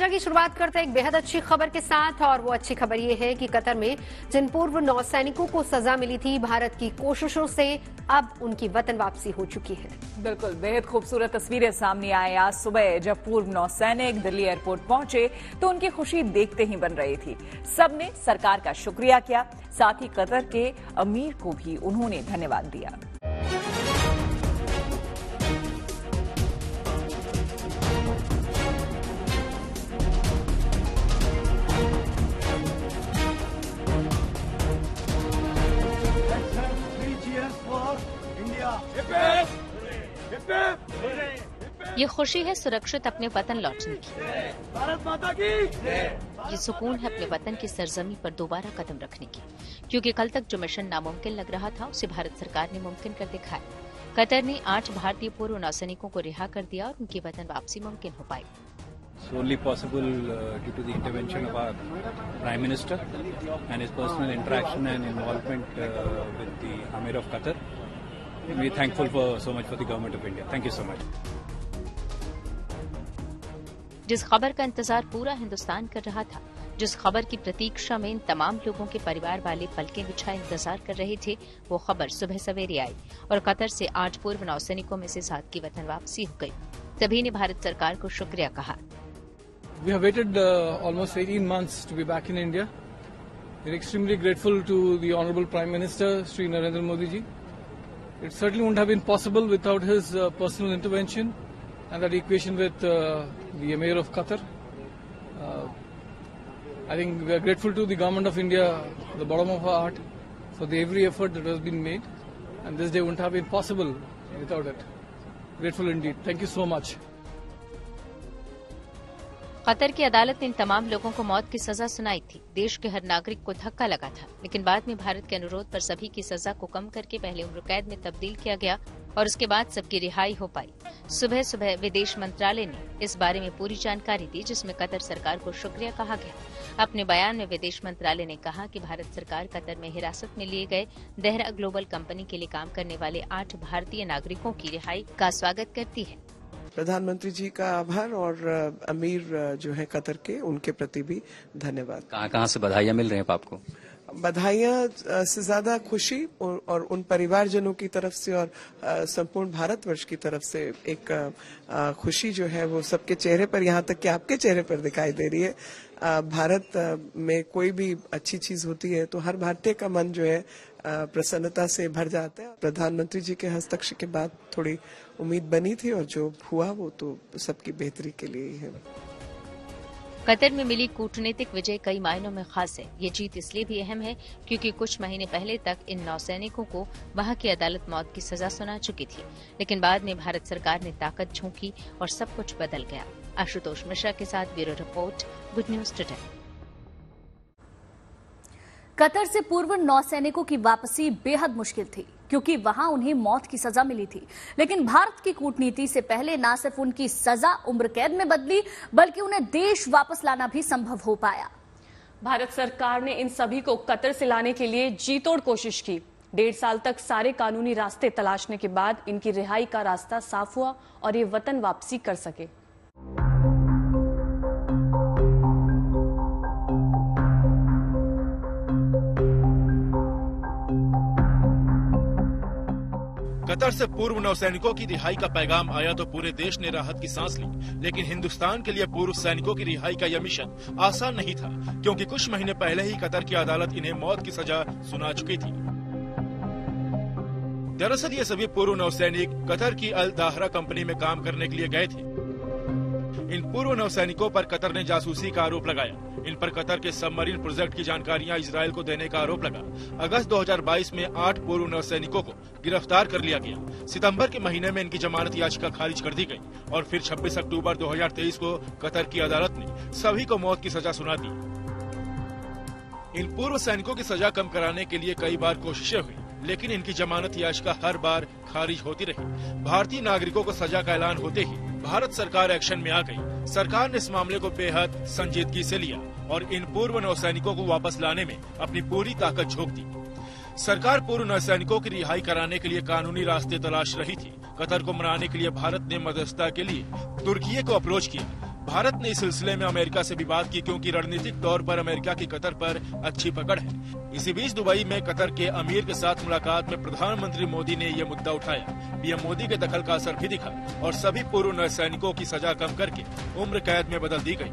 ताज़ा की शुरुआत करते हैं एक बेहद अच्छी खबर के साथ, और वो अच्छी खबर ये है कि कतर में जिन पूर्व नौसैनिकों को सजा मिली थी, भारत की कोशिशों से अब उनकी वतन वापसी हो चुकी है। बिल्कुल, बेहद खूबसूरत तस्वीरें सामने आए आज सुबह, जब पूर्व नौसैनिक दिल्ली एयरपोर्ट पहुँचे तो उनकी खुशी देखते ही बन रही थी। सबने सरकार का शुक्रिया किया, साथ ही कतर के अमीर को भी उन्होंने धन्यवाद दिया। ये खुशी है सुरक्षित अपने वतन लौटने की। भारत माता की। ये सुकून है अपने वतन की सरजमी पर दोबारा कदम रखने की। क्योंकि कल तक जो मिशन नामुमकिन लग रहा था उसे भारत सरकार ने मुमकिन कर दिखाया। कतर ने आठ भारतीय पूर्व नौसैनिकों को रिहा कर दिया और उनकी वतन वापसी मुमकिन हो पाई। It's only possible uh, due to the intervention of our Prime Minister and his personal interaction and involvement uh, with the Amir of Qatar. We're thankful for so much for the government of India. Thank you so much. जिस खबर का इंतज़ार पूरा हिंदुस्तान कर रहा था जिस खबर की प्रतीक्षा में इन तमाम लोगों के परिवार वाले पलकें बिछाए इंतज़ार कर रहे थे वो खबर सुबह सवेरे आई और कतर से आठ पूर्व नौसैनिकों में से सात की वतन वापसी हो गई सभी ने भारत सरकार को शुक्रिया कहा We have waited uh, almost 18 months to be back in India. We're extremely grateful to the Honorable Prime Minister, Sri Narendra Modi ji. It certainly wouldn't have been possible without his uh, personal intervention and that equation with uh, the Emir of Qatar. Uh, I think we are grateful to the Government of India, the bottom of our heart, for the every effort that has been made. And this day wouldn't have been possible without it. Grateful indeed. Thank you so much. Qatar की अदालत ने इन तमाम लोगों को मौत की सजा सुनाई थी। देश के हर नागरिक को धक्का लगा था। लेकिन बाद में भारत के अनुरोध पर सभी की सजा को कम करके पहले उम्र कैद में तब्दील किया गया और उसके बाद सबकी रिहाई हो पाई। सुबह सुबह विदेश मंत्रालय ने इस बारे में पूरी जानकारी दी, जिसमें कतर सरकार को शुक्रिया कहा गया। अपने बयान में विदेश मंत्रालय ने कहा कि भारत सरकार कतर में हिरासत में लिए गए देहरा ग्लोबल कंपनी के लिए काम करने वाले आठ भारतीय नागरिकों की रिहाई का स्वागत करती है। प्रधानमंत्री जी का आभार और अमीर जो है कतर के उनके प्रति भी धन्यवाद। कहाँ कहाँ से बधाइयाँ मिल रही हैं आपको? बधाइयाँ से ज़्यादा खुशी और, और उन परिवारजनों की तरफ़ से और संपूर्ण भारतवर्ष की तरफ़ से एक खुशी जो है वो सबके चेहरे पर यहाँ तक कि आपके चेहरे पर दिखाई दे रही है। भारत में कोई भी अच्छी चीज़ होती है तो हर भारतीय का मन जो है प्रसन्नता से भर जाता है। प्रधानमंत्री जी के हस्तक्षेप के बाद थोड़ी उम्मीद बनी थी और जो हुआ वो तो सबकी बेहतरी के लिए ही है। कतर में मिली कूटनीतिक विजय कई मायनों में खास है। ये जीत इसलिए भी अहम है क्योंकि कुछ महीने पहले तक इन नौसैनिकों को वहाँ की अदालत मौत की सजा सुना चुकी थी। लेकिन बाद में भारत सरकार ने ताकत झोंकी और सब कुछ बदल गया। आशुतोष मिश्रा के साथ bureau report good news today. Qatar से पूर्व नौसैनिकों की वापसी बेहद मुश्किल थी। क्योंकि वहाँ उन्हें मौत की सजा मिली थी। लेकिन भारत की कूटनीति से पहले न सिर्फ़ उनकी सजा उम्र कैद में बदली, बल्कि उन्हें देश वापस लाना भी संभव हो पाया। भारत सरकार ने इन सभी को कतर से लाने के लिए जीतोड़ कोशिश की। डेढ़ साल तक सारे कानूनी रास्ते तलाशने के बाद इनकी रिहाई का रास्ता साफ़ हुआ और ये वतन वापसी कर सके। कतर से पूर्व नौसैनिकों की रिहाई का पैगाम आया तो पूरे देश ने राहत की सांस ली। लेकिन हिंदुस्तान के लिए पूर्व सैनिकों की रिहाई का यह मिशन आसान नहीं था, क्योंकि कुछ महीने पहले ही कतर की अदालत इन्हें मौत की सजा सुना चुकी थी। दरअसल ये सभी पूर्व नौसैनिक कतर की अल दाहरा कंपनी में काम करने के लिए गए थे। इन पूर्व नौसैनिकों पर कतर ने जासूसी का आरोप लगाया। इन पर कतर के सबमरीन प्रोजेक्ट की जानकारियाँ इसराइल को देने का आरोप लगा। अगस्त 2022 में आठ पूर्व नौसैनिकों को गिरफ़्तार कर लिया गया। सितंबर के महीने में इनकी जमानत याचिका खारिज कर दी गई और फिर 26 अक्टूबर 2023 को कतर की अदालत ने सभी को मौत की सजा सुना दी। इन पूर्व सैनिकों की सजा कम कराने के लिए कई बार कोशिशें हुई। लेकिन इनकी जमानत याचिका हर बार खारिज होती रही। भारतीय नागरिकों को सजा का ऐलान होते ही भारत सरकार एक्शन में आ गई। सरकार ने इस मामले को बेहद संजीदगी से लिया और इन पूर्व नौसैनिकों को वापस लाने में अपनी पूरी ताकत झोंक दी। सरकार पूर्व नौसैनिकों की रिहाई कराने के लिए कानूनी रास्ते तलाश रही थी। कतर को मनाने के लिए भारत ने मध्यस्थता के लिए तुर्की को अप्रोच किया। भारत ने इस सिलसिले में अमेरिका से भी बात की क्योंकि रणनीतिक तौर पर अमेरिका की कतर पर अच्छी पकड़ है। इसी बीच दुबई में कतर के अमीर के साथ मुलाकात में प्रधानमंत्री मोदी ने यह मुद्दा उठाया। पीएम मोदी के दखल का असर भी दिखा और सभी पूर्व नौसैनिकों की सजा कम करके उम्र कैद में बदल दी गई।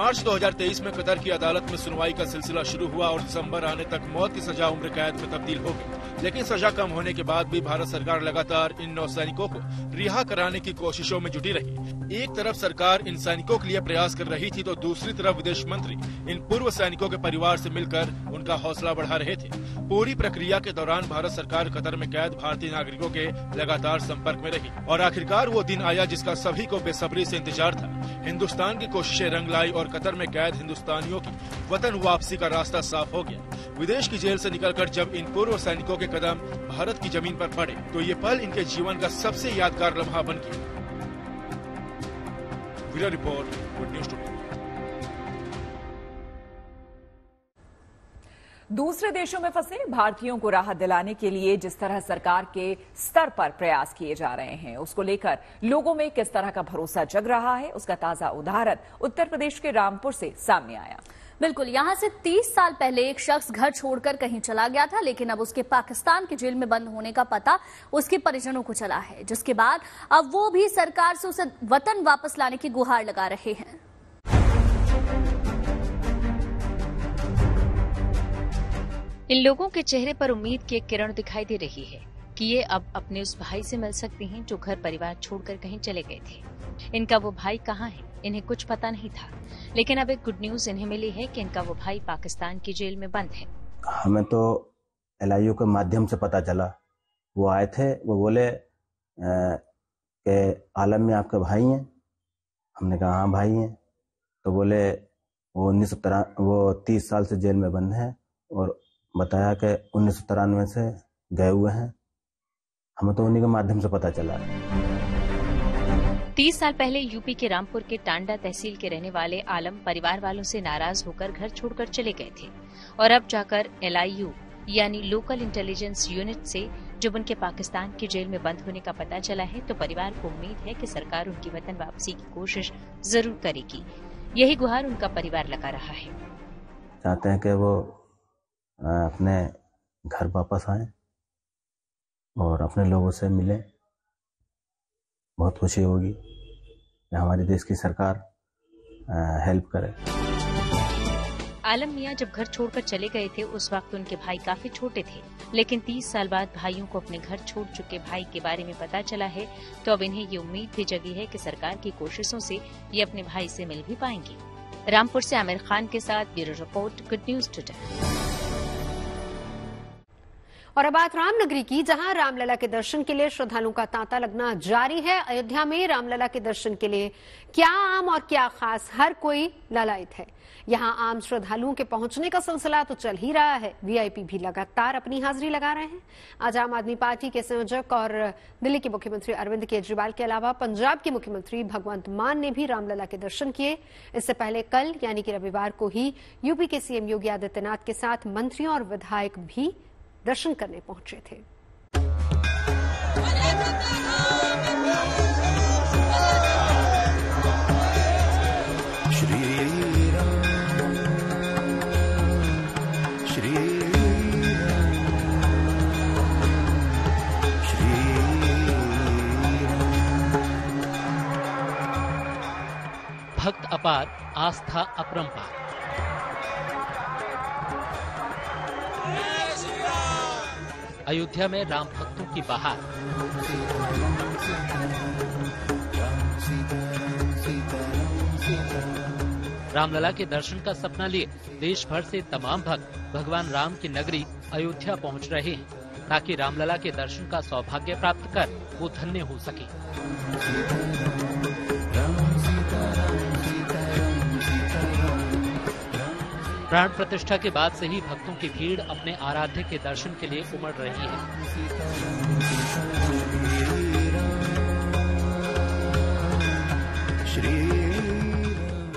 मार्च 2023 में कतर की अदालत में सुनवाई का सिलसिला शुरू हुआ और दिसंबर आने तक मौत की सजा उम्र कैद में तब्दील हो गई। लेकिन सजा कम होने के बाद भी भारत सरकार लगातार इन नौ सैनिकों को रिहा कराने की कोशिशों में जुटी रही। एक तरफ़ सरकार इन सैनिकों के लिए प्रयास कर रही थी तो दूसरी तरफ़ विदेश मंत्री इन पूर्व सैनिकों के परिवार से मिलकर उनका हौसला बढ़ा रहे थे। पूरी प्रक्रिया के दौरान भारत सरकार कतर में कैद भारतीय नागरिकों के लगातार संपर्क में रही और आखिरकार वो दिन आया जिसका सभी को बेसब्री से इंतज़ार था। हिंदुस्तान की कोशिशें रंग लाई और कतर में कैद हिंदुस्तानियों की वतन वापसी का रास्ता साफ़ हो गया। विदेश की जेल से निकलकर जब इन पूर्व सैनिकों के कदम भारत की ज़मीन पर पड़े तो ये पल इनके जीवन का सबसे यादगार लम्हा बन गया। रिपोर्ट गुड न्यूज़ टुडे दूसरे देशों में फंसे भारतीयों को राहत दिलाने के लिए जिस तरह सरकार के स्तर पर प्रयास किए जा रहे हैं, उसको लेकर लोगों में किस तरह का भरोसा जग रहा है, उसका ताज़ा उदाहरण उत्तर प्रदेश के रामपुर से सामने आया। बिल्कुल, यहाँ से 30 साल पहले एक शख्स घर छोड़कर कहीं चला गया था, लेकिन अब उसके पाकिस्तान की जेल में बंद होने का पता उसके परिजनों को चला है, जिसके बाद अब वो भी सरकार से उसे वतन वापस लाने की गुहार लगा रहे हैं। इन लोगों के चेहरे पर उम्मीद की एक किरण दिखाई दे रही है कि ये अब अपने उस भाई से मिल सकती हैं जो घर परिवार छोड़कर कहीं चले गए थे। इनका वो भाई कहाँ है? इन्हें कुछ पता नहीं था। लेकिन अब एक गुड न्यूज़ इन्हें मिली है कि इनका वो भाई पाकिस्तान की जेल में बंद है। हमें तो एल के माध्यम से पता चला। वो आए थे, वो बोले कि आलम में आपके भाई हैं? हमने कहा हाँ भाई हैं। तो बोले, वो उन्नीस सौ वो तीस साल से जेल में बंद है और बताया कि उन्नीस सौ तिरानवे से गए हुए हैं। हमें तो उन्हीं के माध्यम से पता चला। तीस साल पहले यूपी के रामपुर के टांडा तहसील के रहने वाले आलम परिवार वालों से नाराज़ होकर घर छोड़कर चले गए थे और अब जाकर एलआईयू यानी लोकल इंटेलिजेंस यूनिट से जब उनके पाकिस्तान की जेल में बंद होने का पता चला है तो परिवार को उम्मीद है कि सरकार उनकी वतन वापसी की कोशिश ज़रूर करेगी। यही गुहार उनका परिवार लगा रहा है। चाहते हैं कि वो अपने घर वापस आए और अपने लोगों से मिले। बहुत खुशी होगी हमारे देश की सरकार हेल्प करे। आलम मियाँ जब घर छोड़कर चले गए थे, उस वक्त उनके भाई काफ़ी छोटे थे। लेकिन 30 साल बाद भाइयों को अपने घर छोड़ चुके भाई के बारे में पता चला है तो अब इन्हें ये उम्मीद भी जगी है कि सरकार की कोशिशों से ये अपने भाई से मिल भी पाएँगे। रामपुर से आमिर खान के साथ bureau report good news today और अब बात रामनगरी की, जहाँ रामलला के दर्शन के लिए श्रद्धालुओं का तांता लगना जारी है। अयोध्या में रामलला के दर्शन के लिए क्या आम और क्या खास हर कोई ललायत है? यहाँ आम श्रद्धालुओं के पहुँचने का सिलसिला तो चल ही रहा है। वीआईपी भी लगातार अपनी हाजिरी लगा रहे हैं। आज आम आदमी पार्टी के संयोजक और दिल्ली के मुख्यमंत्री अरविंद केजरीवाल के अलावा पंजाब के मुख्यमंत्री भगवंत मान ने भी रामलला के दर्शन किए। इससे पहले कल, यानी कि रविवार को ही, यूपी के सीएम योगी आदित्यनाथ के साथ मंत्रियों और विधायक भी दर्शन करने पहुँचे थे। भक्त अपार आस्था अपरंपार। अयोध्या में राम भक्तों की बहार। रामलला के दर्शन का सपना लिए देश भर से तमाम भक्त भगवान राम की नगरी अयोध्या पहुँच रहे हैं, ताकि रामलला के दर्शन का सौभाग्य प्राप्त कर वो धन्य हो सके। प्राण प्रतिष्ठा के बाद से ही भक्तों की भीड़ अपने आराध्य के दर्शन के लिए उमड़ रही है।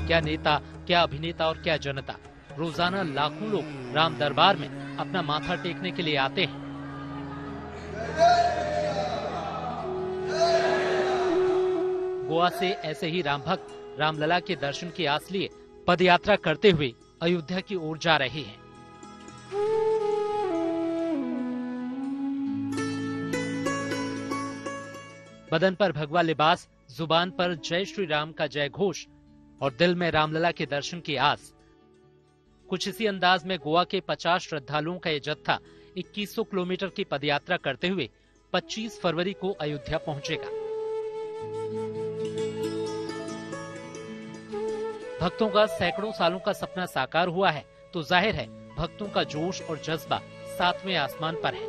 क्या नेता, क्या अभिनेता और क्या जनता? रोज़ाना लाखों लोग राम दरबार में अपना माथा टेकने के लिए आते हैं। गोवा से ऐसे ही राम भक्त रामलला के दर्शन की आस लिए पदयात्रा करते हुए अयोध्या की ओर जा रहे हैं। बदन पर भगवा लिबास, ज़ुबान पर जय श्री राम का जय घोष और दिल में रामलला के दर्शन की आस। कुछ इसी अंदाज में गोवा के 50 श्रद्धालुओं का यह जत्था 2100 किलोमीटर की पदयात्रा करते हुए 25 फरवरी को अयोध्या पहुंचेगा। भक्तों का सैकड़ों सालों का सपना साकार हुआ है तो ज़ाहिर है, भक्तों का जोश और जज्बा सातवें आसमान पर है।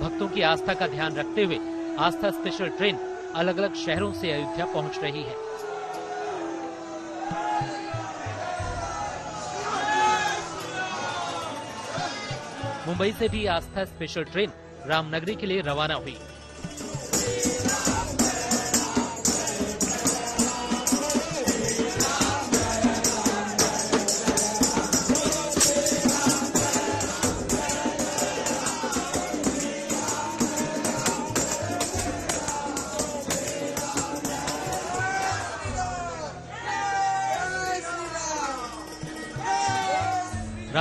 भक्तों की आस्था का ध्यान रखते हुए आस्था स्पेशल ट्रेन अलग अलग शहरों से अयोध्या पहुँच रही है। मुंबई से भी आस्था स्पेशल ट्रेन रामनगरी के लिए रवाना हुई।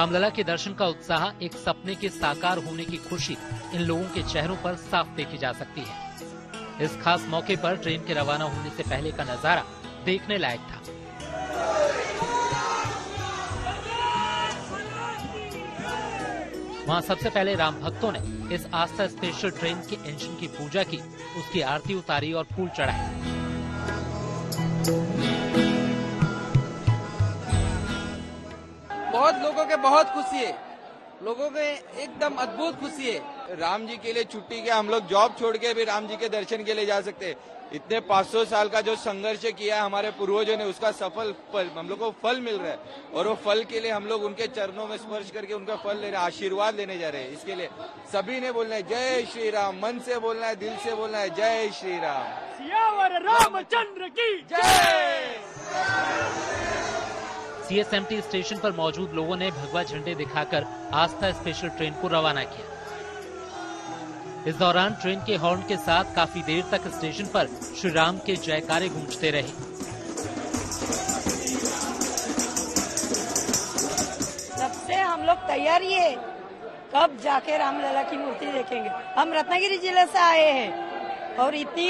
रामलला के दर्शन का उत्साह एक सपने के साकार होने की खुशी इन लोगों के चेहरों पर साफ़ देखी जा सकती है। इस खास मौके पर ट्रेन के रवाना होने से पहले का नज़ारा देखने लायक था। वहाँ सबसे पहले राम भक्तों ने इस आस्था स्पेशल ट्रेन के इंजन की पूजा की, उसकी आरती उतारी और फूल चढ़ाए। बहुत लोगों के बहुत खुशी है। लोगों के एकदम अद्भुत खुशी है। राम जी के लिए छुट्टी के हम लोग जॉब छोड़ के भी राम जी के दर्शन के लिए जा सकते हैं। इतने 500 साल का जो संघर्ष किया है हमारे पूर्वजों ने उसका सफल फल हम लोग को फल मिल रहा है। और वो फल के लिए हम लोग उनके चरणों में स्पर्श करके उनका फल ले रहे हैं आशीर्वाद लेने जा रहे हैं। इसके लिए सभी ने बोलना है जय श्री राम मन से बोलना है दिल से बोलना है जय श्री राम। सियावर रामचंद्र की जय। सीएसएमटी स्टेशन पर मौजूद लोगों ने भगवा झंडे दिखाकर आस्था स्पेशल ट्रेन को रवाना किया। इस दौरान ट्रेन के हॉर्न के साथ काफ़ी देर तक स्टेशन पर श्री राम के जयकारे गूंजते रहे। सबसे हम लोग तैयारी है कब जाके रामलला की मूर्ति देखेंगे? हम रत्नागिरी ज़िले से आए हैं। और इतनी,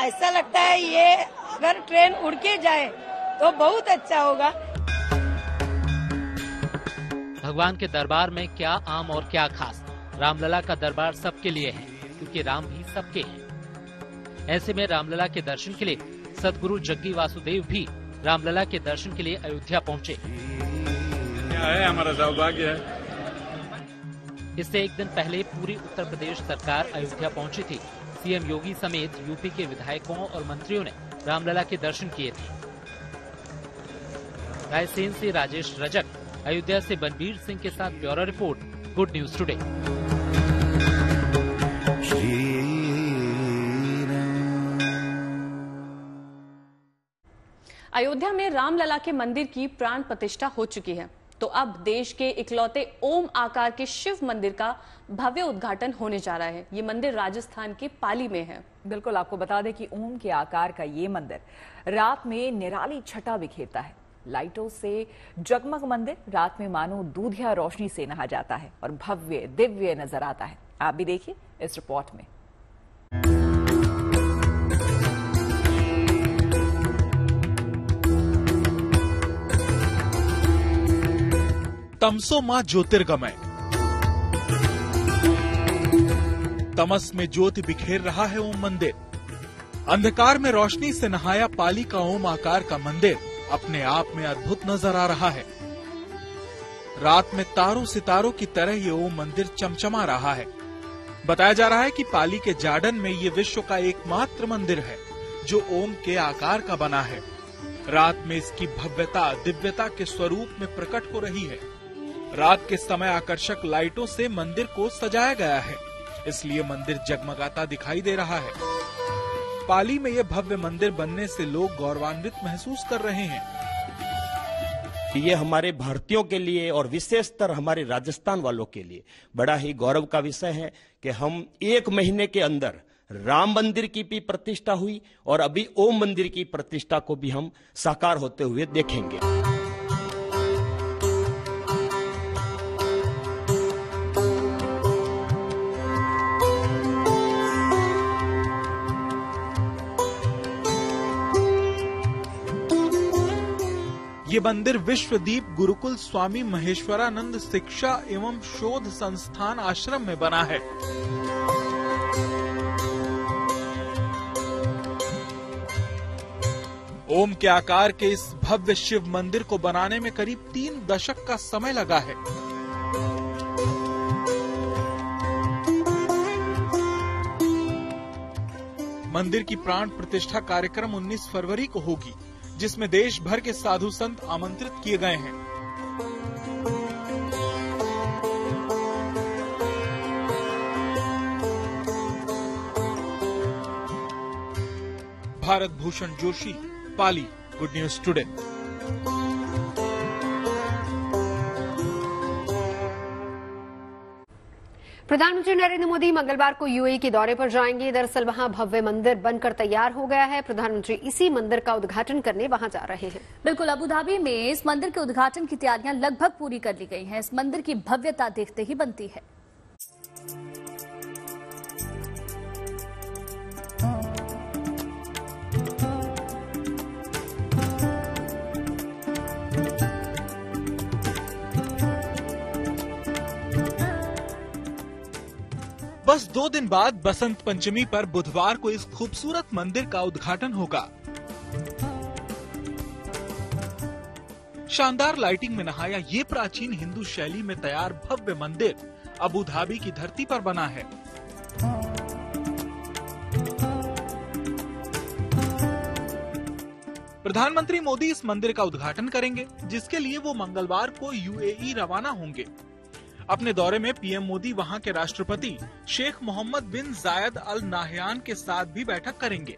ऐसा लगता है ये अगर ट्रेन उड़ के जाए तो बहुत अच्छा होगा। भगवान के दरबार में क्या आम और क्या खास? रामलला का दरबार सबके लिए है क्योंकि राम भी सबके हैं। ऐसे में रामलला के दर्शन के लिए सदगुरु जग्गी वासुदेव भी रामलला के दर्शन के लिए अयोध्या पहुँचे। है हमारा सौभाग्य है। इससे एक दिन पहले पूरी उत्तर प्रदेश सरकार अयोध्या पहुँची थी। सीएम योगी समेत यूपी के विधायकों और मंत्रियों ने रामलला के दर्शन किए थे। रायसेन से राजेश रजक अयोध्या से बनबीर सिंह के साथ bureau report good news today. Ayodhya में रामलला के मंदिर की प्राण प्रतिष्ठा हो चुकी है। तो अब देश के इकलौते ओम आकार के शिव मंदिर का भव्य उद्घाटन होने जा रहा है। ये मंदिर राजस्थान के पाली में है। बिल्कुल आपको बता दें कि ओम के आकार का ये मंदिर रात में निराली छटा बिखेरता है। लाइटों से जगमग मंदिर, रात में मानो दूधिया रोशनी से नहा जाता है और भव्य, दिव्य नज़र आता है। आप भी देखिए इस रिपोर्ट में। तमसो माँ ज्योतिर्गमय। तमस में ज्योति बिखेर रहा है ओम मंदिर। अंधकार में रोशनी से नहाया पाली का ओम आकार का मंदिर। अपने आप में अद्भुत नज़र आ रहा है। रात में तारों सितारों की तरह ये ओम मंदिर चमचमा रहा है। बताया जा रहा है कि पाली के जार्डन में ये विश्व का एकमात्र मंदिर है, जो ओम के आकार का बना है। रात में इसकी भव्यता, दिव्यता के स्वरूप में प्रकट हो रही है। रात के समय आकर्षक लाइटों से मंदिर को सजाया गया है, इसलिए मंदिर जगमगाता दिखाई दे रहा है। पाली में यह भव्य मंदिर बनने से लोग गौरवान्वित महसूस कर रहे हैं। ये हमारे भारतीयों के लिए और विशेषतर हमारे राजस्थान वालों के लिए बड़ा ही गौरव का विषय है कि हम एक महीने के अंदर राम मंदिर की भी प्रतिष्ठा हुई और अभी ओम मंदिर की प्रतिष्ठा को भी हम साकार होते हुए देखेंगे। ये मंदिर विश्वदीप, गुरुकुल, स्वामी महेश्वरानंद शिक्षा एवं शोध संस्थान आश्रम में बना है। ओम के आकार के इस भव्य शिव मंदिर को बनाने में करीब तीन दशक का समय लगा है। मंदिर की प्राण प्रतिष्ठा कार्यक्रम 19 फरवरी को होगी। जिसमें देश भर के साधु संत आमंत्रित किए गए हैं। Bharat Bhushan Joshi, Pali, good news today. प्रधानमंत्री नरेंद्र मोदी मंगलवार को यूएई के दौरे पर जाएँगे। दरअसल वहाँ भव्य मंदिर बनकर तैयार हो गया है। प्रधानमंत्री इसी मंदिर का उद्घाटन करने वहाँ जा रहे हैं। बिल्कुल, अबुधाबी में इस मंदिर के उद्घाटन की तैयारियाँ लगभग पूरी कर ली गई हैं। इस मंदिर की भव्यता देखते ही बनती है। बस दो दिन बाद बसंत पंचमी पर बुधवार को इस खूबसूरत मंदिर का उद्घाटन होगा। शानदार लाइटिंग में नहाया ये प्राचीन हिंदू शैली में तैयार भव्य मंदिर अबू धाबी की धरती पर बना है। प्रधानमंत्री मोदी इस मंदिर का उद्घाटन करेंगे, जिसके लिए वो मंगलवार को यूएई रवाना होंगे। अपने दौरे में पीएम मोदी वहाँ के राष्ट्रपति Sheikh Mohamed bin Zayed Al Nahyan के साथ भी बैठक करेंगे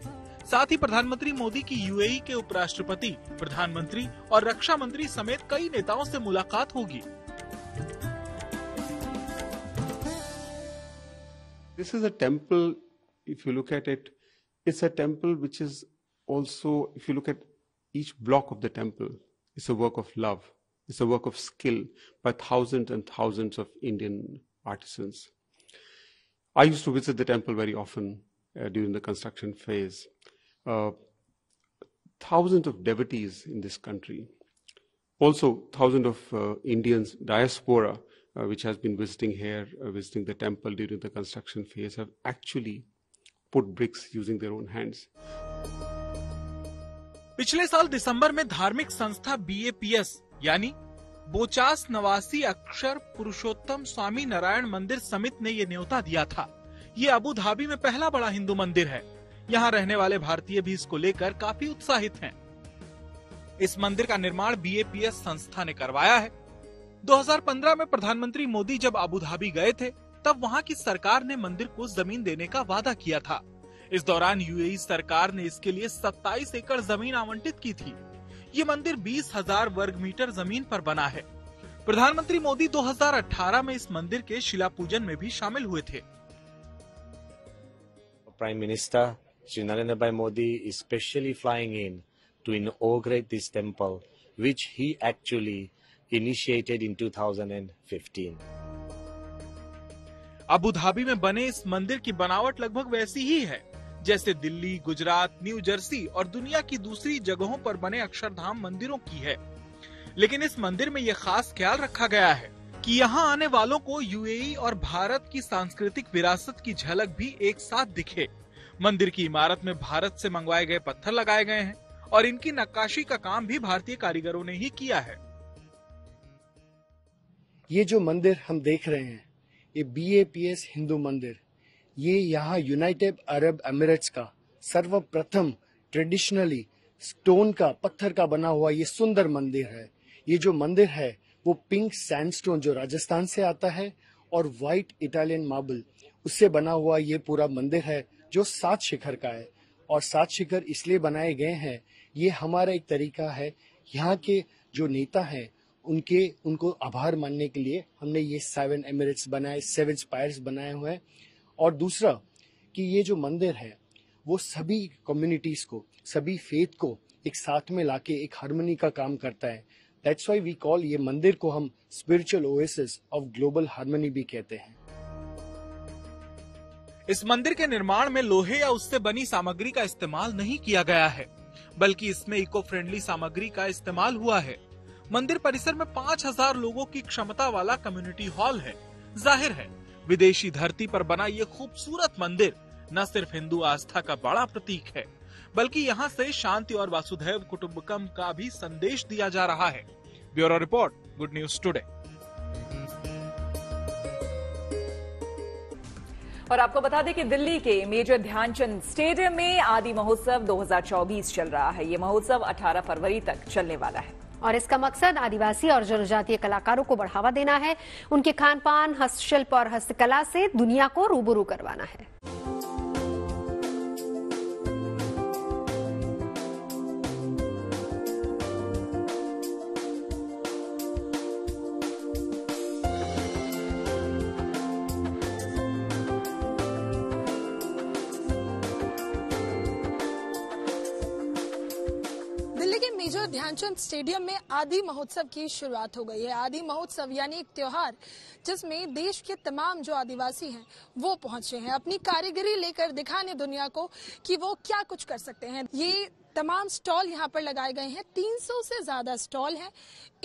साथ ही प्रधानमंत्री मोदी की यूएई के उपराष्ट्रपति प्रधानमंत्री और रक्षा मंत्री समेत कई नेताओं से मुलाकात होगी This is a temple, if you look at it, it's a temple which is also, if you look at each block of the temple, it's a work of love. It's a work of skill by thousands and thousands of Indian artisans. I used to visit the temple very often uh, during the construction phase. Uh, thousands of devotees in this country, also thousands of uh, Indians, diaspora, uh, which has been visiting here, uh, visiting the temple during the construction phase, have actually put bricks using their own hands. पिछले साल दिसंबर में धार्मिक संस्था BAPS यानी बोचास नवासी अक्षर पुरुषोत्तम स्वामी नारायण मंदिर समिति ने ये न्योता दिया था। ये अबू धाबी में पहला बड़ा हिंदू मंदिर है। यहाँ रहने वाले भारतीय भी इसको लेकर काफ़ी उत्साहित हैं। इस मंदिर का निर्माण बीएपीएस संस्था ने करवाया है। 2015 में प्रधानमंत्री मोदी जब अबू धाबी गए थे, तब वहाँ की सरकार ने मंदिर को ज़मीन देने का वादा किया था। इस दौरान यूएई सरकार ने इसके लिए 27 एकड़ ज़मीन आवंटित की थी। ये मंदिर 20,000 वर्ग मीटर ज़मीन पर बना है। प्रधानमंत्री मोदी 2018 में इस मंदिर के शिला पूजन में भी शामिल हुए थे। Prime minister Shri Narendra bhai Modi specially flying in to inaugurate this temple which he actually initiated in two thousand Abu Dhabi में बने इस मंदिर की बनावट लगभग वैसी ही है। जैसे दिल्ली, गुजरात, न्यू जर्सी और दुनिया की दूसरी जगहों पर बने अक्षरधाम मंदिरों की है। लेकिन इस मंदिर में यह खास ख्याल रखा गया है कि यहाँ आने वालों को यूएई और भारत की सांस्कृतिक विरासत की झलक भी एक साथ दिखे। मंदिर की इमारत में भारत से मंगवाए गए पत्थर लगाए गए हैं और इनकी नक्काशी का काम भी भारतीय कारीगरों ने ही किया है। ये जो मंदिर हम देख रहे हैं, ये बीएपीएस हिंदू मंदिर। ये यहाँ यूनाइटेड अरब एमिरेट्स का सर्वप्रथम ट्रेडिशनली स्टोन का, पत्थर का बना हुआ ये सुंदर मंदिर है। ये जो मंदिर है, वो पिंक सैंडस्टोन जो राजस्थान से आता है और व्हाइट इटालियन मार्बल उससे बना हुआ ये पूरा मंदिर है जो सात शिखर का है। और सात शिखर इसलिए बनाए गए हैं, ये हमारा एक तरीका है। यहाँ के जो नेता हैं, उनके, उनको आभार मानने के लिए हमने ये सेवन एमिरेट्स बनाए सेवन स्पायर्स बनाए हुए हैं। और दूसरा कि ये जो मंदिर है, वो सभी कम्युनिटीज को, सभी फेथ को एक साथ में लाके एक हारमोनी का काम करता है। दैट्स वाई वी कॉल ये मंदिर को हम spiritual oasis of global harmony भी कहते हैं। इस मंदिर के निर्माण में लोहे या उससे बनी सामग्री का इस्तेमाल नहीं किया गया है, बल्कि इसमें इको फ्रेंडली सामग्री का इस्तेमाल हुआ है। मंदिर परिसर में 5000 लोगों की क्षमता वाला कम्युनिटी हॉल है, ज़ाहिर है। विदेशी धरती पर बना ये खूबसूरत मंदिर न सिर्फ़ हिंदू आस्था का बड़ा प्रतीक है, बल्कि यहाँ से शांति और वासुधैव कुटुम्बकम का भी संदेश दिया जा रहा है। Bureau report, good news today. और आपको बता दें कि दिल्ली के मेजर ध्यानचंद स्टेडियम में आदि महोत्सव 2024 चल रहा है। ये महोत्सव 18 फरवरी तक चलने वाला है। और इसका मकसद आदिवासी और जनजातीय कलाकारों को बढ़ावा देना है। उनके खान पान हस्तशिल्प और हस्तकला से दुनिया को रूबरू करवाना है। मेजर स्टेडियम में आदि महोत्सव की शुरुआत हो गई है। आदि महोत्सव यानी एक त्योहार जिसमें देश के तमाम जो आदिवासी हैं वो पहुँचे हैं। अपनी कारीगरी लेकर दिखाने दुनिया को कि वो क्या कुछ कर सकते हैं। ये तमाम स्टॉल यहाँ पर लगाए गए हैं। 300 से ज़्यादा स्टॉल हैं।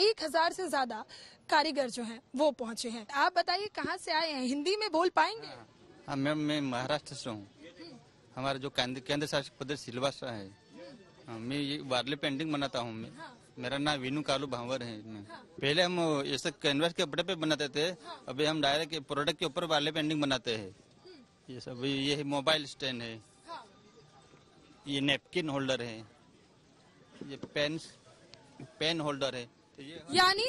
1000 से ज़्यादा कारीगर जो हैं वो पहुँचे हैं। आप बताइए कहाँ से आए हैं? हिंदी में बोल पाएँगे? हाँ मैम मैं महाराष्ट्र से हूँ। हमारा जो केंद्र शासित प्रदेश सिलवासा है हाँ, मैं ये वार्ले पेंटिंग बनाता हूँ मैं। मेरा नाम विनू कालू भावर है मैं पहले हम ऐसे कैनवास के कपड़े पे बनाते थे अभी हम डायरेक्ट प्रोडक्ट के ऊपर वार्ले पेंटिंग बनाते हैं। ये सब ये मोबाइल स्टैंड है। ये नेपकिन होल्डर है। ये पेन पेन होल्डर है। तो यानी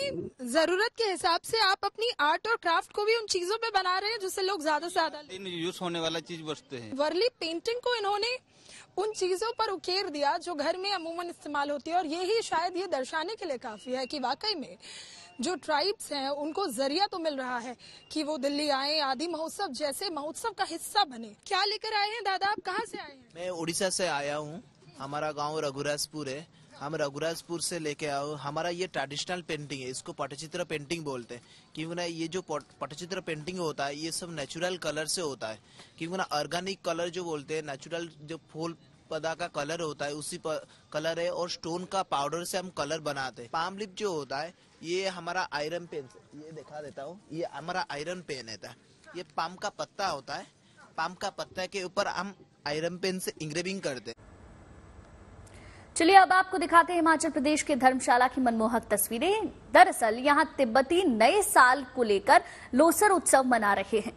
ज़रूरत के हिसाब से आप अपनी आर्ट और क्राफ्ट को भी उन चीज़ों पे बना रहे हैं जिससे लोग ज़्यादा से ज़्यादा यूज़ होने वाला चीज़ बचते हैं। वर्ली पेंटिंग को इन्होंने उन चीज़ों पर उकेर दिया जो घर में अमूमन इस्तेमाल होती है, और यही शायद ये दर्शाने के लिए काफ़ी है कि वाकई में जो ट्राइब्स हैं, उनको ज़रिया तो मिल रहा है कि वो दिल्ली आए, आदि महोत्सव जैसे महोत्सव का हिस्सा बने। क्या लेकर आए हैं दादा? आप कहाँ से आए हैं? मैं उड़ीसा से आया हूँ। हमारा गाँव रघुराजपुर है। हम रघुराजपुर से लेके आओ, हमारा ये ट्रेडिशनल पेंटिंग है, इसको पटचित्र पेंटिंग बोलते हैं। क्योंकि ना ये जो पटचित्र पेंटिंग होता है, ये सब नेचुरल कलर से होता है। क्योंकि ना ऑर्गेनिक कलर जो बोलते हैं नेचुरल जो फूल पदा का कलर होता है, उसी पर कलर है और स्टोन का पाउडर से हम कलर बनाते हैं। पाम लिप जो होता है, ये हमारा आयरन पेन ये दिखा देता हूँ, ये हमारा आयरन पेन है। ये पाम का पत्ता होता है पाम का पत्ता के ऊपर हम आयरन पेन से इंग्रेविंग करते हैं। चलिए अब आपको दिखाते हैं हिमाचल प्रदेश के धर्मशाला की मनमोहक तस्वीरें। दरअसल, यहाँ तिब्बती नए साल को लेकर लोसर उत्सव मना रहे हैं।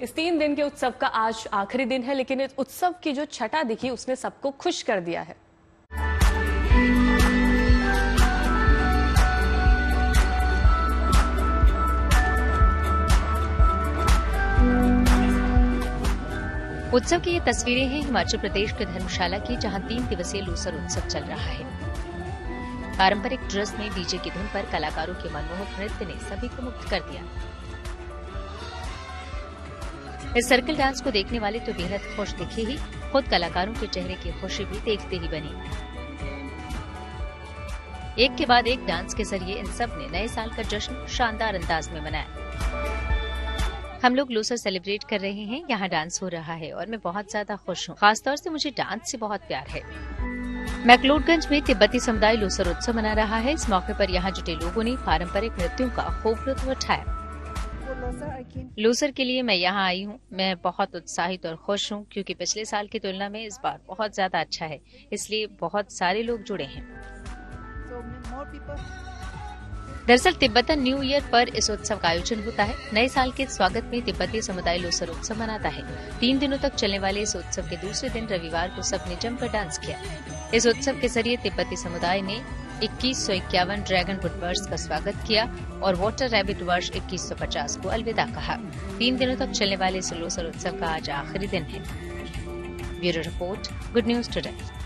इस तीन दिन के उत्सव का आज आखिरी दिन है, लेकिन इस उत्सव की जो छटा दिखी, उसने सबको खुश कर दिया है। उत्सव की ये तस्वीरें हैं हिमाचल प्रदेश के धर्मशाला की, जहाँ तीन दिवसीय लूसर उत्सव चल रहा है। पारंपरिक ड्रेस में डीजे की धुन पर कलाकारों के मनमोहक नृत्य ने सभी को मुक्त कर दिया। इस सर्कल डांस को देखने वाले तो बेहद खुश दिखे ही, खुद कलाकारों के चेहरे की खुशी भी देखते ही बनी। एक के बाद एक डांस के ज़रिए इन सबने नए साल का जश्न शानदार अंदाज में मनाया। हम लोग लोसर सेलिब्रेट कर रहे हैं, यहाँ डांस हो रहा है और मैं बहुत ज़्यादा खुश हूँ। खासतौर से मुझे डांस से बहुत प्यार है। मैकलोडगंज में तिब्बती समुदाय लोसर उत्सव मना रहा है। इस मौके पर यहाँ जुटे लोगों ने पारंपरिक नृत्यों का खूब लुत्फ उठाया। लूसर के लिए मैं यहाँ आई हूँ। मैं बहुत उत्साहित और खुश हूँ क्योंकि पिछले साल की तुलना में इस बार बहुत ज़्यादा अच्छा है। इसलिए बहुत सारे लोग जुड़े हैं। दरअसल तिब्बतन न्यू ईयर पर इस उत्सव का आयोजन होता है। नए साल के स्वागत में तिब्बती समुदाय लोसर उत्सव मनाता है। तीन दिनों तक चलने वाले इस उत्सव के दूसरे दिन रविवार को सबने जमकर डांस किया। इस उत्सव के ज़रिए तिब्बती समुदाय ने इक्कीस सौ इक्यावन ड्रैगन फुट वर्ष का स्वागत किया और वाटर रैबिट वर्ष 2150 को अलविदा कहा। तीन दिनों तक चलने वाले इस लोसर उत्सव का आज आखिरी दिन है। Bureau report, good news today.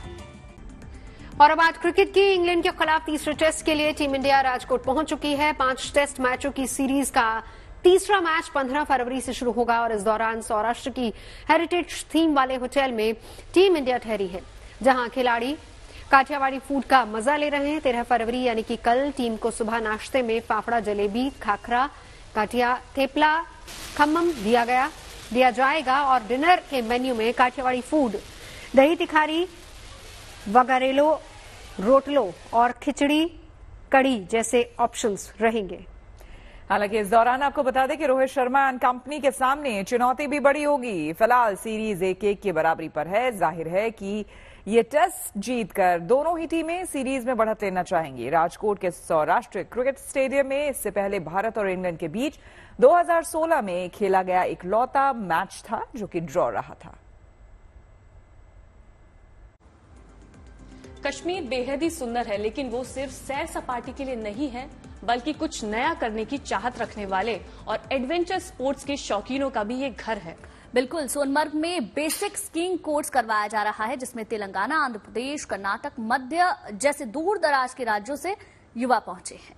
और अब आज क्रिकेट की इंग्लैंड के खिलाफ तीसरे टेस्ट के लिए टीम इंडिया राजकोट पहुँच चुकी है। पाँच टेस्ट मैचों की सीरीज़ का तीसरा मैच 15 फरवरी से शुरू होगा और इस दौरान सौराष्ट्र की हेरिटेज थीम वाले होटल में टीम इंडिया ठहरी है, जहाँ खिलाड़ी काठियावाड़ी फ़ूड का मज़ा ले रहे हैं। तेरह फरवरी यानी कि कल टीम को सुबह नाश्ते में फाफड़ा, जलेबी, खाखरा, काठिया, थेपला, खम्मम दिया गया, दिया जाएगा और डिनर के मेन्यू में काठियावाड़ी फ़ूड दही, तिखारी वगरेलो रोटलो और खिचड़ी, कड़ी जैसे ऑप्शंस रहेंगे। हालाँकि इस दौरान आपको बता दें कि रोहित शर्मा एंड कंपनी के सामने चुनौती भी बड़ी होगी। फ़िलहाल सीरीज़ एक एक की बराबरी पर है। ज़ाहिर है कि ये टेस्ट जीतकर दोनों ही टीमें सीरीज़ में बढ़त लेना चाहेंगी। राजकोट के सौराष्ट्र क्रिकेट स्टेडियम में इससे पहले भारत और इंग्लैंड के बीच 2016 में खेला गया इकलौता मैच था, जो कि ड्रॉ रहा था। कश्मीर बेहद ही सुंदर है, लेकिन वो सिर्फ़ सैर सपाटी के लिए नहीं है, बल्कि कुछ नया करने की चाहत रखने वाले और एडवेंचर स्पोर्ट्स के शौकीनों का भी ये घर है। बिल्कुल, सोनमर्ग में बेसिक स्कीइंग कोर्स करवाया जा रहा है, जिसमें तेलंगाना, आंध्र प्रदेश, कर्नाटक, मध्य जैसे दूर दराज के राज्यों से युवा पहुँचे हैं।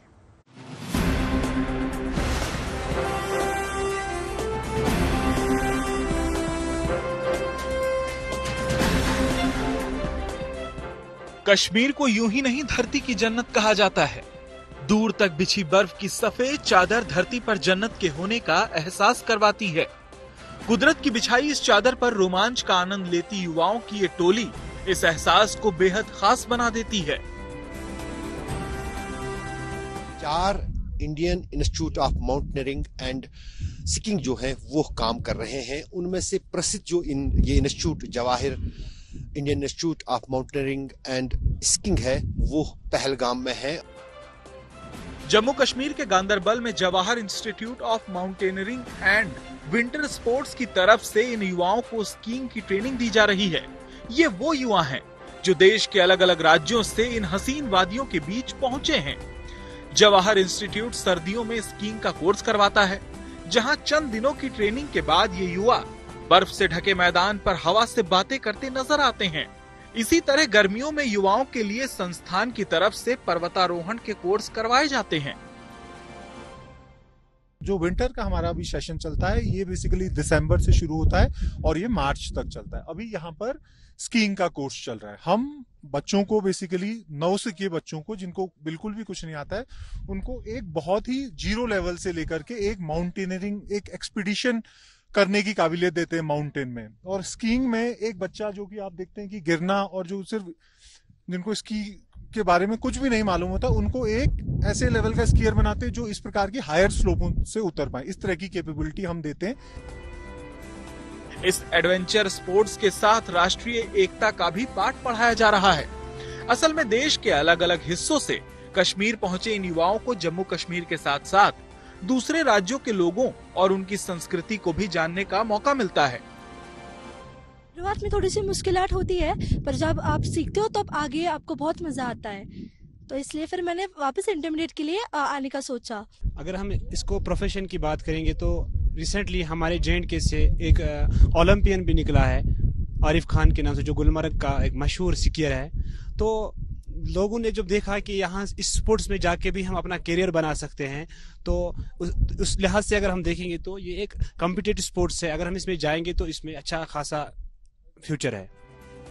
कश्मीर को यूँ ही नहीं धरती की जन्नत कहा जाता है। दूर तक बिछी बर्फ़ की सफ़ेद चादर धरती पर जन्नत के होने का एहसास करवाती है। कुदरत की बिछाई इस चादर पर रोमांच का आनंद लेती युवाओं की ये टोली इस एहसास को बेहद खास बना देती है। चार Indian Institute of Mountaineering and Skiing जो है, वो काम कर रहे हैं। उनमें से प्रसिद्ध जो इन, ये Institute Jawahar Indian Institute of Mountaineering and Skiing है, वो पहलगाम में है। जम्मू कश्मीर के गांदरबल में Jawahar Institute of Mountaineering and Winter Sports की तरफ़ से इन युवाओं को स्कीइंग की ट्रेनिंग दी जा रही है। ये वो युवा हैं, जो देश के अलग अलग राज्यों से इन हसीन वादियों के बीच पहुँचे हैं। जवाहर इंस्टीट्यूट सर्दियों में स्कीइंग का कोर्स करवाता है, जहाँ चंद दिनों की ट्रेनिंग के बाद ये युवा बर्फ़ से ढके मैदान पर हवा से बातें करते नज़र आते हैं। इसी तरह गर्मियों में युवाओं के लिए संस्थान की तरफ़ से पर्वतारोहण के कोर्स करवाए जाते हैं। जो विंटर का हमारा अभी सेशन चलता है, ये बेसिकली दिसंबर से शुरू होता है और ये मार्च तक चलता है। अभी यहाँ पर स्कीइंग का कोर्स चल रहा है। हम बच्चों को बेसिकली नौ से के बच्चों को, जिनको बिल्कुल भी कुछ नहीं आता है, उनको एक बहुत ही ज़ीरो लेवल से लेकर के एक माउंटेनियरिंग एक एक्सपीडिशन करने की काबिलियत देते हैं माउंटेन में। और स्कीइंग में एक बच्चा जो कि आप देखते हैं कि गिरना और जो सिर्फ़ जिनको स्की के बारे में कुछ भी नहीं मालूम होता, उनको एक ऐसे लेवल का स्कीयर बनाते हैं जो इस प्रकार की हायर स्लोपों से उतर पाए। इस तरह की कैपेबिलिटी हम देते हैं। इस एडवेंचर स्पोर्ट्स के साथ राष्ट्रीय एकता का भी पाठ पढ़ाया जा रहा है। असल में देश के अलग अलग हिस्सों से कश्मीर पहुँचे इन युवाओं को जम्मू कश्मीर के साथ साथ दूसरे राज्यों के लोगों और उनकी संस्कृति को भी जानने का मौका मिलता है। शुरुआत में थोड़ी सी मुश्किलात होती है पर जब आप सीखते हो तब आगे आपको बहुत मज़ा आता है। तो इसलिए फिर मैंने वापस इंटरमीडिएट के लिए आने का सोचा। अगर हम इसको प्रोफेशन की बात करेंगे तो रिसेंटली हमारे जे के से एक ओलंपियन भी निकला है आरिफ खान के नाम से जो गुलमर्ग का एक मशहूर सिकियर है। तो लोगों ने जब देखा कि यहाँ इस स्पोर्ट्स में जाके भी हम अपना करियर बना सकते हैं तो उस, उस लिहाज से अगर हम देखेंगे तो ये एक कॉम्पिटेटिव स्पोर्ट्स है। अगर हम इसमें जाएँगे तो इसमें अच्छा खासा फ्यूचर है।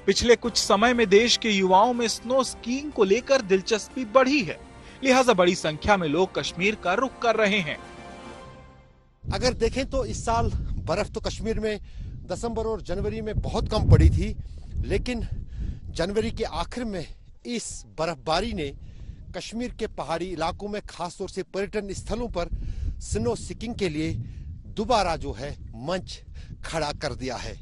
पिछले कुछ समय में देश के युवाओं में स्नो स्कीइंग को लेकर दिलचस्पी बढ़ी है। लिहाजा बड़ी संख्या में लोग कश्मीर का रुख कर रहे हैं। अगर देखें तो इस साल बर्फ़ तो कश्मीर में दिसंबर और जनवरी में बहुत कम पड़ी थी लेकिन जनवरी के आखिर में इस बर्फबारी ने कश्मीर के पहाड़ी इलाकों में खासतौर से पर्यटन स्थलों पर स्नो स्कीइंग के लिए दोबारा जो है मंच खड़ा कर दिया है।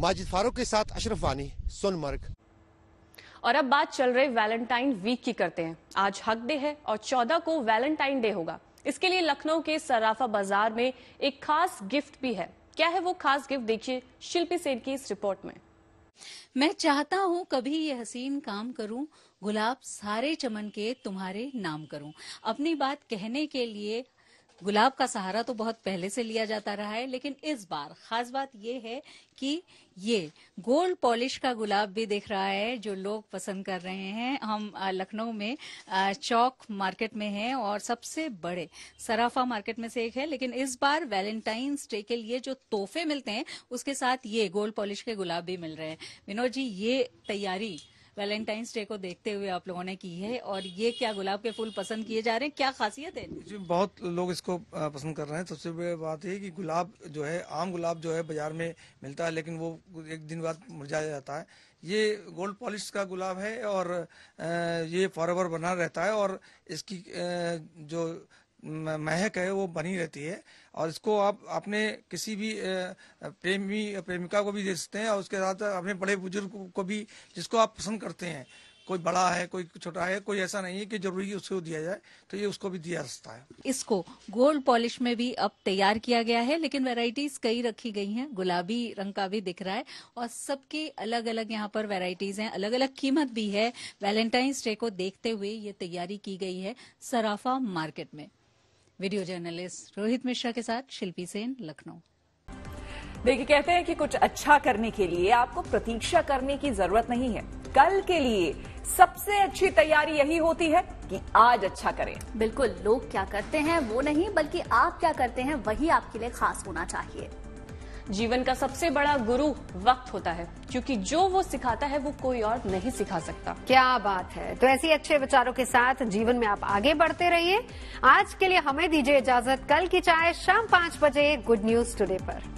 माजिद फारूक के साथ अशरफ वानी, सोनमर्ग। और अब बात चल रही वैलेंटाइन वीक की करते हैं। आज हक डे है और 14 को वैलेंटाइन डे होगा। इसके लिए लखनऊ के सराफा बाज़ार में एक खास गिफ्ट भी है। क्या है वो खास गिफ्ट? देखिए शिल्पी सेन की इस रिपोर्ट में। मैं चाहता हूँ कभी ये हसीन काम करूँ, गुलाब सारे चमन के तुम्हारे नाम करूँ। अपनी बात कहने के लिए गुलाब का सहारा तो बहुत पहले से लिया जाता रहा है, लेकिन इस बार खास बात यह है कि ये गोल्ड पॉलिश का गुलाब भी दिख रहा है, जो लोग पसंद कर रहे हैं। हम लखनऊ में चौक मार्केट में हैं और सबसे बड़े सराफा मार्केट में से एक है, लेकिन इस बार वैलेंटाइंस डे के लिए जो तोहफे मिलते हैं, उसके साथ ये गोल्ड पॉलिश के गुलाब भी मिल रहे हैं। विनोद जी, ये तैयारी वैलेंटाइंस डे को देखते हुए आप लोगों ने की है और ये क्या गुलाब के फूल पसंद किए जा रहे हैं? क्या खासियत है? जी, बहुत लोग इसको पसंद कर रहे हैं। सबसे बड़ी बात है कि गुलाब जो है, आम गुलाब जो है बाज़ार में मिलता है, लेकिन वो एक दिन बाद मुरझा जाता है। ये गोल्ड पॉलिश का गुलाब है और ये फॉरएवर बना रहता है और इसकी जो महक है, वो बनी रहती है। और इसको आप अपने किसी भी प्रेमी, प्रेमिका को भी दे सकते हैं और उसके साथ अपने बड़े बुज़ुर्ग को भी जिसको आप पसंद करते हैं। कोई बड़ा है, कोई छोटा है, कोई ऐसा नहीं है कि ज़रूरी उसको दिया जाए तो ये उसको भी दिया सकता है। इसको गोल्ड पॉलिश में भी अब तैयार किया गया है, लेकिन वेराइटीज कई रखी गई हैं। गुलाबी रंग का भी दिख रहा है और सबकी अलग अलग यहाँ पर वेराइटीज हैं। अलग अलग कीमत भी है। वैलेंटाइंस डे को देखते हुए ये तैयारी की गई है सराफा मार्केट में। वीडियो जर्नलिस्ट रोहित मिश्रा के साथ शिल्पी सेन लखनऊ। देखिए कहते हैं कि कुछ अच्छा करने के लिए आपको प्रतीक्षा करने की ज़रूरत नहीं है। कल के लिए सबसे अच्छी तैयारी यही होती है कि आज अच्छा करें। बिल्कुल लोग क्या करते हैं वो नहीं बल्कि आप क्या करते हैं वही आपके लिए खास होना चाहिए। जीवन का सबसे बड़ा गुरु वक्त होता है, क्योंकि जो वो सिखाता है, वो कोई और नहीं सिखा सकता। क्या बात है। तो ऐसे अच्छे विचारों के साथ जीवन में आप आगे बढ़ते रहिए। आज के लिए हमें दीजिए इजाज़त। कल की चाय शाम पाँच बजे गुड न्यूज़ टुडे पर।